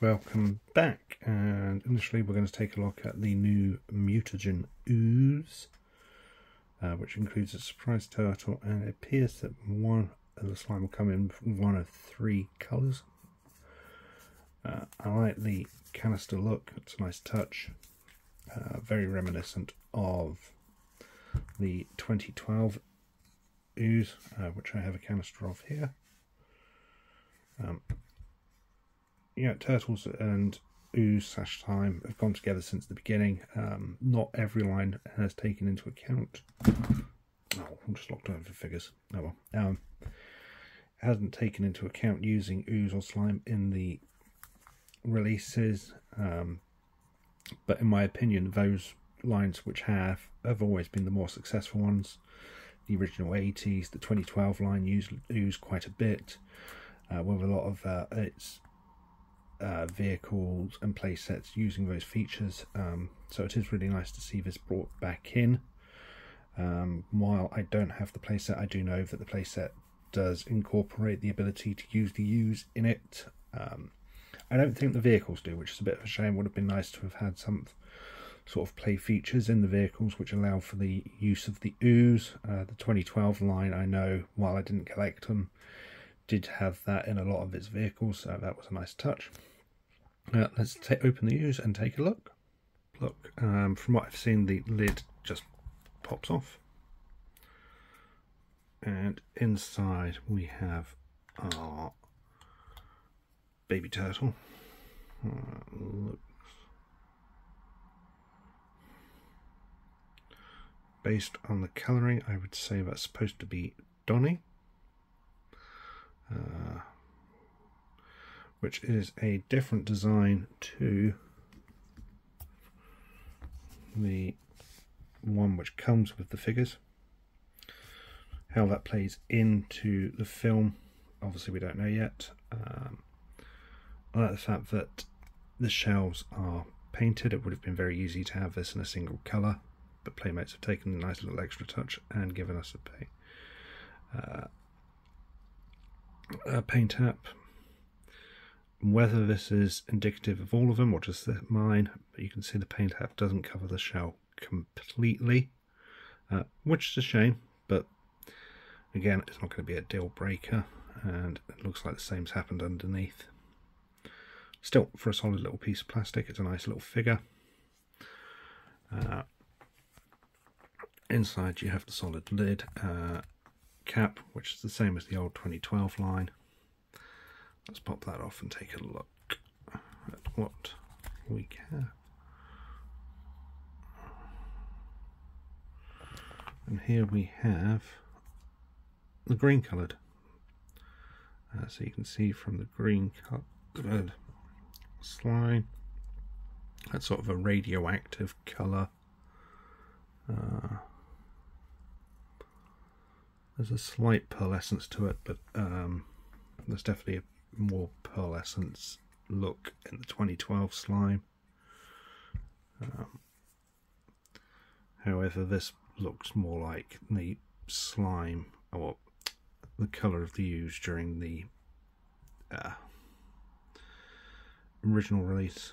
welcome back and initially we're going to take a look at the new mutagen ooze uh, which includes a surprise turtle and it appears that one of the slime will come in one of three colours uh, I like the canister look it's a nice touch uh, very reminiscent of the 2012 ooze uh, which I have a canister of here. Um, yeah, Turtles and Ooze Slime have gone together since the beginning. Um, not every line has taken into account. Oh, I'm just locked over for figures. Oh well. Um, hasn't taken into account using Ooze or Slime in the releases. Um, but in my opinion, those lines which have have always been the more successful ones. The original 80s, the 2012 line used Ooze quite a bit. Uh, with a lot of uh, its uh, vehicles and playsets using those features. Um, so it is really nice to see this brought back in. Um, while I don't have the playset, I do know that the playset does incorporate the ability to use the ooze in it. Um, I don't think the vehicles do, which is a bit of a shame. Would have been nice to have had some sort of play features in the vehicles which allow for the use of the ooze. Uh, the 2012 line, I know, while I didn't collect them, did have that in a lot of its vehicles, so that was a nice touch. Uh, let's open the ooze and take a look. Look, um, from what I've seen, the lid just pops off. And inside we have our baby turtle. Uh, Based on the colouring, I would say that's supposed to be Donnie. Uh, which is a different design to the one which comes with the figures. How that plays into the film, obviously we don't know yet. Um, I like the fact that the shells are painted. It would have been very easy to have this in a single colour, but Playmates have taken a nice little extra touch and given us a, pay, uh, a paint app whether this is indicative of all of them or just mine, but you can see the paint app doesn't cover the shell completely, uh, which is a shame, but again, it's not going to be a deal breaker, and it looks like the same's happened underneath. Still, for a solid little piece of plastic, it's a nice little figure. Uh, inside, you have the solid lid uh, cap, which is the same as the old 2012 line. Let's pop that off and take a look at what we have. And here we have the green coloured. Uh, so you can see from the green coloured slime, that's sort of a radioactive colour. Uh, there's a slight pearlescence to it, but um, there's definitely a more pearlescence look in the 2012 slime. Um, however, this looks more like the slime or the colour of the ooze during the uh, original release.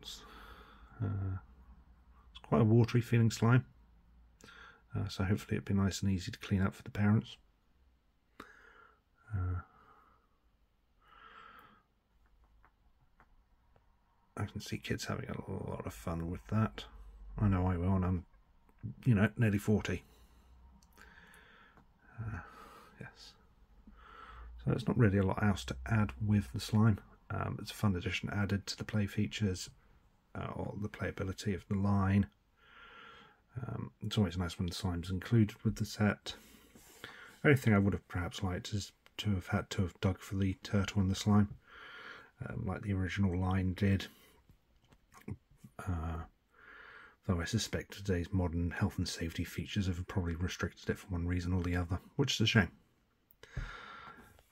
It's, uh, it's, quite a watery feeling slime, uh, so hopefully it'll be nice and easy to clean up for the parents. I can see kids having a lot of fun with that. I know I will, and I'm, you know, nearly 40. Uh, yes. So there's not really a lot else to add with the slime. Um, it's a fun addition added to the play features uh, or the playability of the line. Um, it's always nice when the slime's included with the set. The only thing I would have perhaps liked is to have had to have dug for the turtle and the slime, um, like the original line did. Uh, though I suspect today's modern health and safety features have probably restricted it for one reason or the other, which is a shame.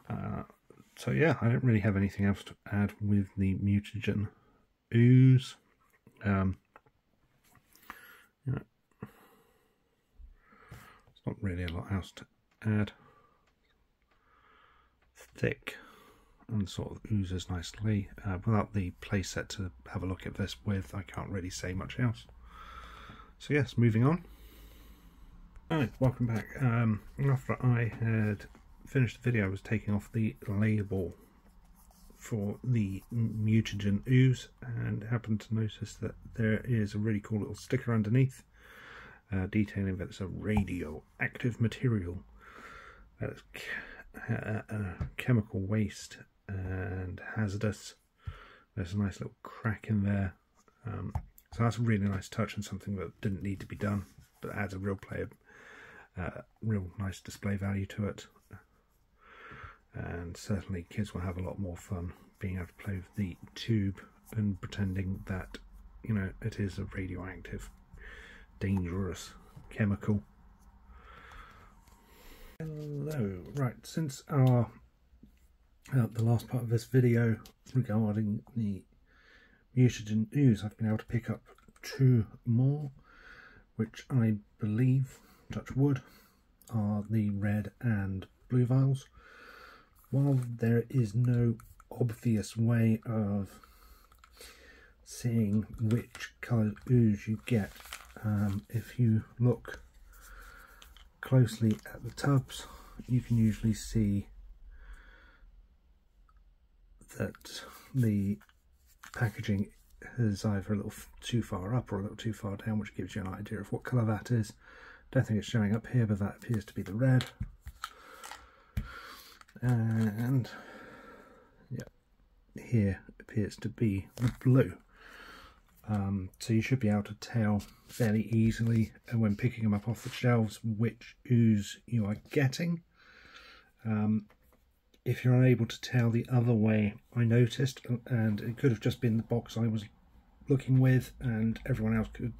Uh, so yeah, I don't really have anything else to add with the mutagen ooze. Um, it's not really a lot else to add. Thick and sort of oozes nicely. Uh, without the playset to have a look at this with, I can't really say much else. So yes, moving on. Alright, welcome back. Um, after I had finished the video, I was taking off the label for the mutagen ooze and happened to notice that there is a really cool little sticker underneath uh, detailing that it's a radioactive material that's uh, uh, chemical waste and hazardous. There's a nice little crack in there. Um, so that's a really nice touch and something that didn't need to be done but adds a real play uh, real nice display value to it. And certainly kids will have a lot more fun being able to play with the tube and pretending that you know it is a radioactive dangerous chemical. Hello. Right since our uh, the last part of this video regarding the mutagen ooze I've been able to pick up two more which I believe touch wood are the red and blue vials. While there is no obvious way of seeing which coloured ooze you get, um, if you look closely at the tubs, you can usually see that the packaging is either a little too far up or a little too far down, which gives you an idea of what colour that is. Don't think it's showing up here, but that appears to be the red and yeah, here appears to be the blue. Um, so you should be able to tell fairly easily when picking them up off the shelves which ooze you are getting. Um, if you're unable to tell the other way, I noticed, and it could have just been the box I was looking with, and everyone else could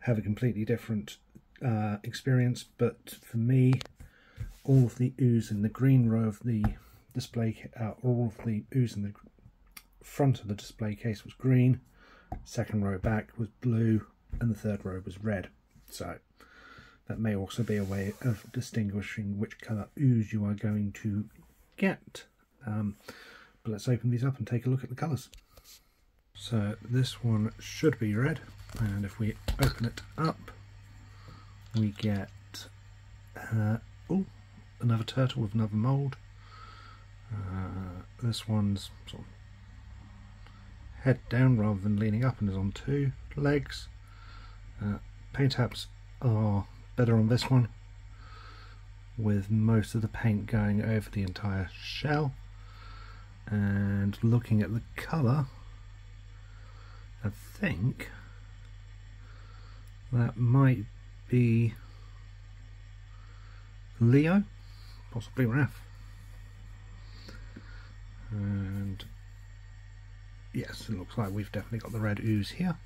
have a completely different uh, experience. But for me, all of the ooze in the green row of the display, uh, all of the ooze in the front of the display case was green, second row back was blue, and the third row was red. So that may also be a way of distinguishing which colour ooze you are going to get. Um, but let's open these up and take a look at the colours. So this one should be red, and if we open it up, we get uh, oh another turtle with another mould. Uh, this one's sort of head down rather than leaning up and is on two legs. Uh, paint apps are better on this one with most of the paint going over the entire shell and looking at the colour I think that might be Leo possibly Raph. And yes, it looks like we've definitely got the red ooze here.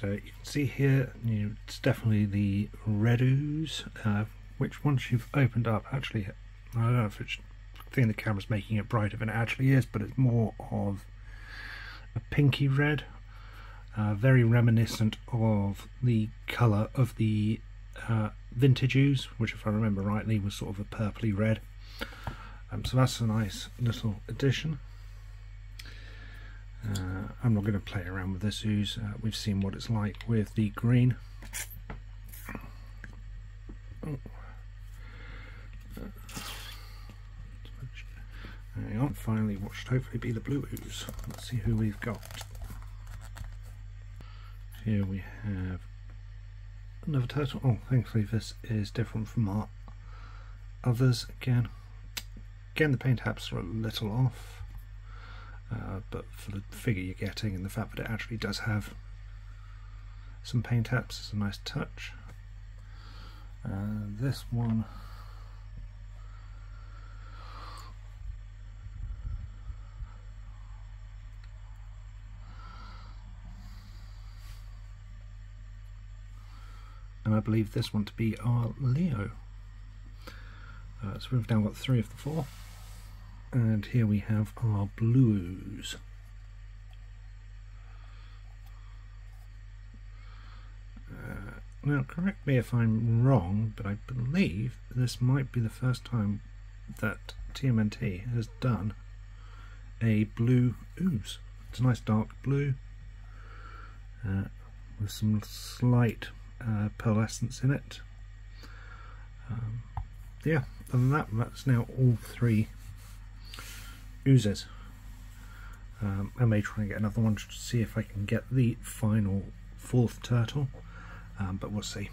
So you can see here, you know, it's definitely the red ooze, uh, which once you've opened up, actually, I don't know if it's, I think the camera's making it brighter than it actually is, but it's more of a pinky red, uh, very reminiscent of the colour of the uh, vintage ooze, which if I remember rightly was sort of a purpley red. Um, so that's a nice little addition. I'm not going to play around with this ooze. Uh, we've seen what it's like with the green. Oh. Hang finally what should hopefully be the blue ooze. Let's see who we've got. Here we have another turtle. Oh, thankfully this is different from our others again. Again, the paint apps are a little off, uh, but for the figure you're getting and the fact that it actually does have some paint apps is a nice touch. Uh, this one and I believe this one to be our Leo. Uh, so we've now got three of the four, and here we have our blues. Uh, now, correct me if I'm wrong, but I believe this might be the first time that TMNT has done a blue ooze. It's a nice dark blue uh, with some slight uh, pearlescence in it. Um, yeah, other than that, that's now all three oozes. Um, I may try and get another one to see if I can get the final fourth turtle, um, but we'll see.